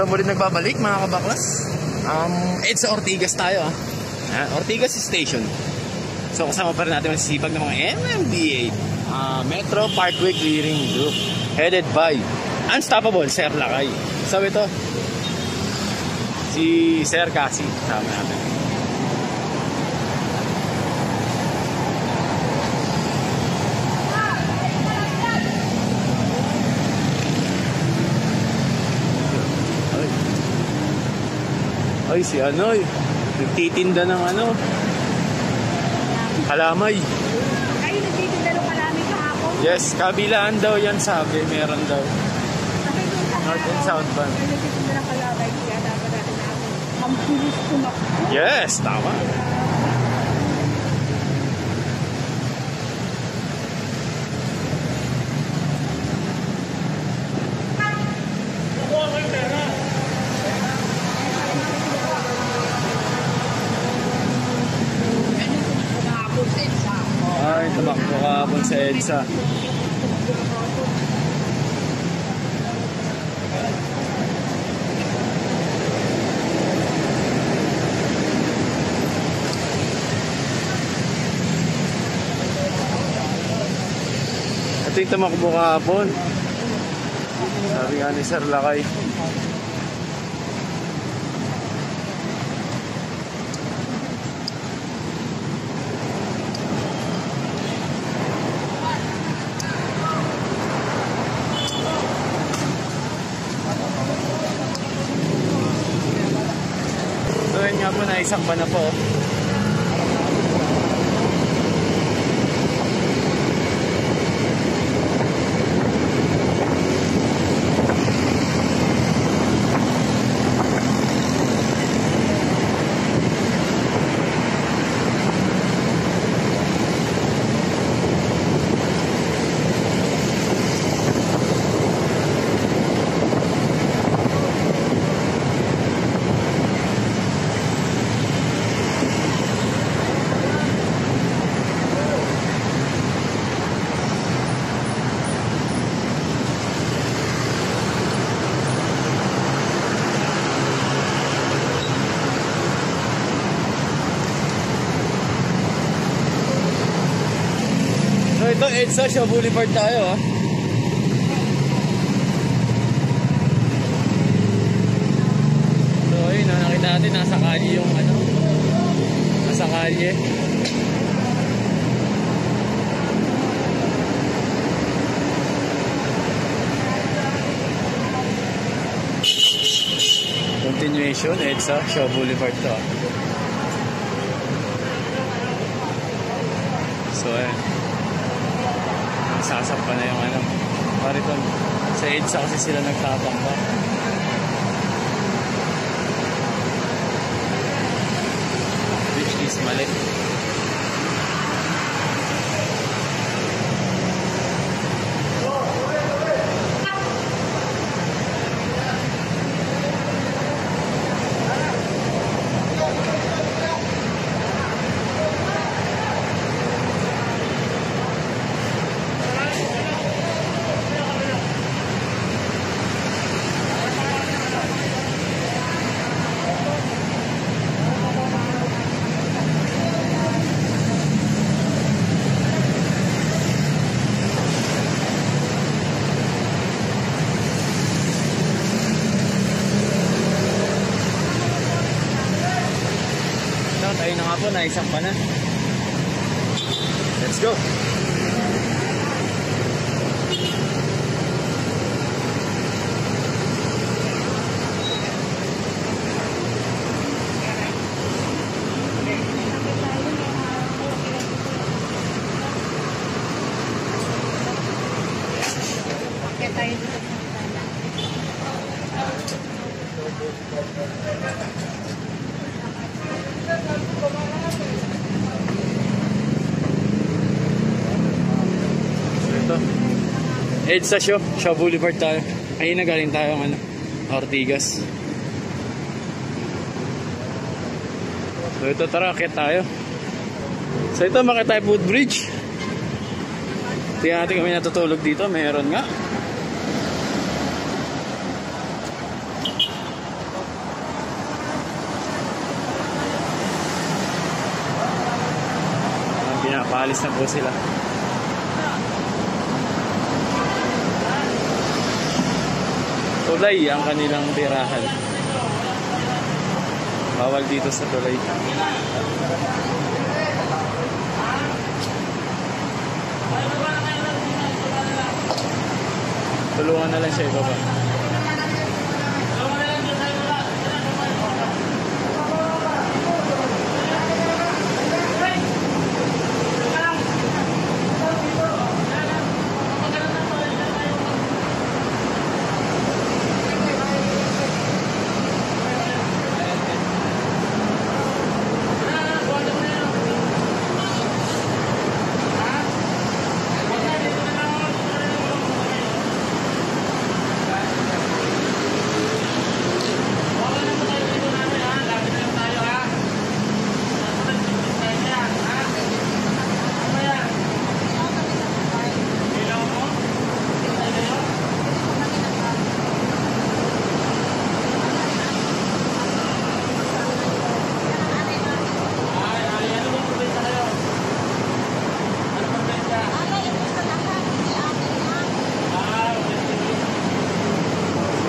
So muli nagbabalik mga kabaklas. Um, it's sa Ortigas tayo ah. Ah, Ortigas Station. So kasama pa rin natin ang sipag ng mga MMDA. ah, Metro Parkway Clearing Group. Headed by Unstoppable Sir Lakay. So ito, si Sir Cassie. Kasama natin. Ay, si ano eh. Nagtitinda ng ano. Kalamay. Ay, nagtitinda ng marami kahapon. Yes, kabilaan daw yan sabi. Meron daw. North and South ba? ay nagtitinda ng kalabay. Kaya dapat natin natin. Ang bilis tumakbo. Yes, tama. Kahapon sa EDSA. Ay, tumakbo kahapon sa EDSA. Ito yung tumakbo kahapon. Sabi nga ni Sir Lakay. So yun pa na po. Ito, EDSA, Shaw Boulevard tayo ah. So ayun, ah, nakita natin nasa kalye yung ano. Nasa kalye. Continuation, EDSA, Shaw Boulevard to ah. So ayun. Sasampa na yung ano. Pariton. Sa EDSA kasi sila nagtatamba. Which is mali. No, tayo na naisang pa na. Let's go! Kaya tayo EDSA Shaw, Shaw Boulevard tayo. Ayun na galing tayo ng ano, Ortigas. So ito tara, akit tayo. So ito, Makatay Food Bridge. Tingnan natin kami natutulog dito. Meron nga. Pinapalis na po sila. Tulay ang kanilang tirahan. Bawal dito sa tulay. Tulungan na lang siya ibaba.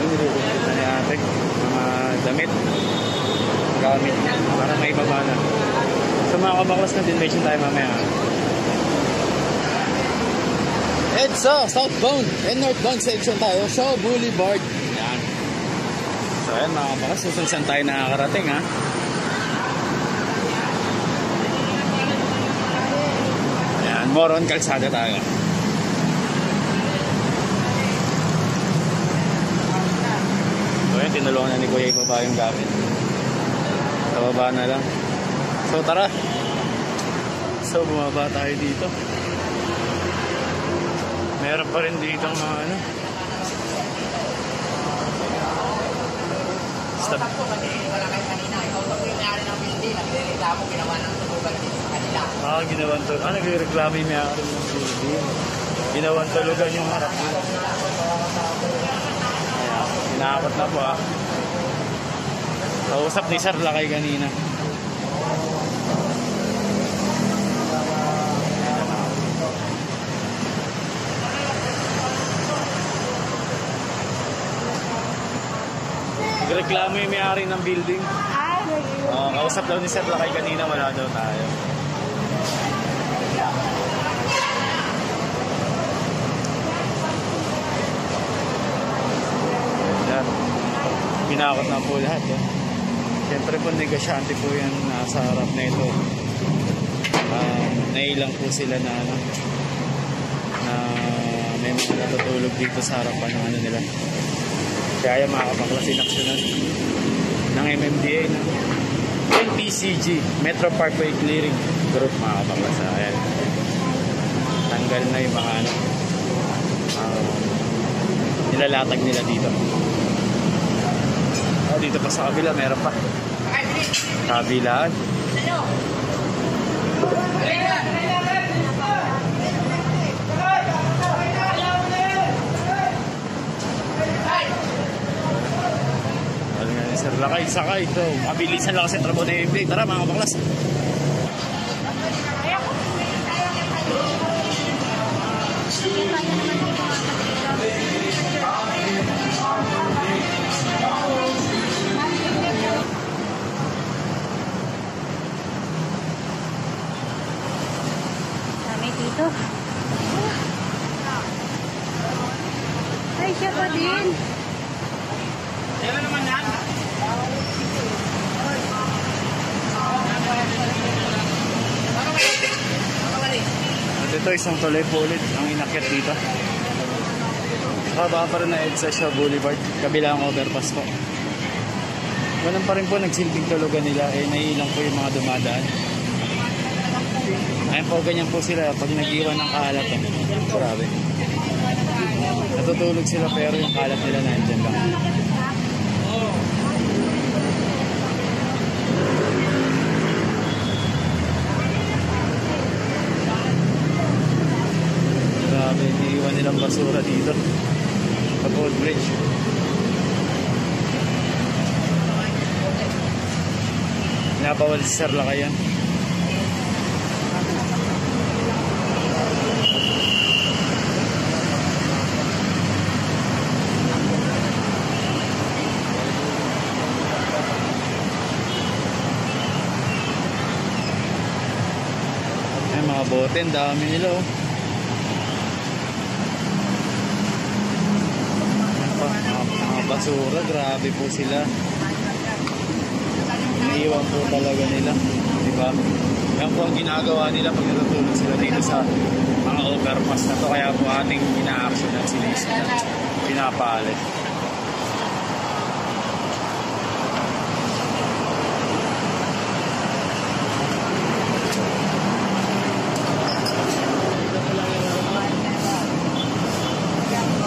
Yung niluluto ni ate. Mga damit. Gamit. Para may baba na. So mga kabaklas na dination tayo mamaya. EDSA, southbound and northbound section tayo. Shaw Boulevard. Yan. So ayan mga kabaklas, kung saan tayo nakakarating ha. Yan, more on kalsada tayo. So yun, tinulungan na ni Kuya ibaba yung gamit. Sa baba na lang. So tara. So bumaba tayo dito. Meron pa rin dito mga ano. Stop. Ah, ginawan to. Ah, nagre-reklamo yung may-ari ng building. Ginawan tulugan yung harap nila. Ayan, Inaakot na po ah. Kausap ni Sir Lakay kanina. Nagreklamo yung may-ari ng building. Ay, nag- Oh, kausap daw ni Sir Lakay kanina, wala daw tayo. Yan. Pinakot na po lahat. Eh. Siyempre po, negosyante po yan nasa harap na ito. Um, nailang po sila na ano, na may mga natutulog dito sa harapan ng ano nila. Kaya mga kapaklas inaksyonan ng MMDA ng NPCG Metro Parkway Clearing Group mga kapaklas. Ayan. Tanggal na yung mga ano, um, nilalatag nila dito. Oh, dito pa sa kabila, meron pa. Kabilaan. Ano nga yun, sir? Lakay, sakay. So, mabilisan lang kasi trabaho na yung Tara mga kapaklas. Ito isang tuloy po ulit ang inakyat dito. Haba pa rin na EDSA siya Boulevard. Kabila ang overpass po. Ganun pa rin po nagsilbing tulugan nila. Eh, naiilang po yung mga dumadaan. Ayun po, ganyan po sila pag nag-iwan ng kalat. Eh. Grabe. Natutulog sila pero yung kalat nila nandyan lang. Grabe, iniiwan nilang basura dito. Sa Gold Bridge. Napawal si Sir Lakayan. Ay, mga bote, dami nila oh. Basura, grabe po sila. Iniiwan po talaga nila. Di ba? Yan po ang ginagawa nila pag natutulog sila dito sa mga overpass na to. Kaya po ating ina-action at sinisita. Pinapalit.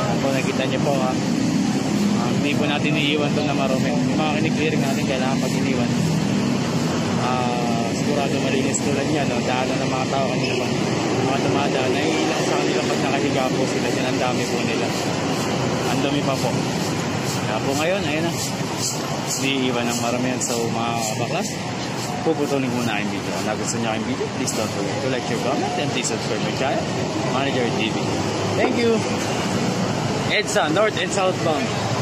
Yan po, nakita niyo po ha. Ah, hindi po natin iiwan to na marumi. Yung mga kiniklearing natin kailangan pag iniwan. Ah, sigurado malinis tulad niya, no? Daanan ng mga tao kanina pa. Mga dumadaan, naiilang sa kanila pag nakahiga po sila dyan. Ang dami po nila. Ang dami pa po. Kaya po ngayon, ayun na. Hindi iwan ng maramihan. So mga baklas, puputulin ko muna yung video. Kung nagustuhan niyo yung video, please don't forget to like, share, comment, and please subscribe my channel, Manager TV. Thank you! EDSA, North and Southbound.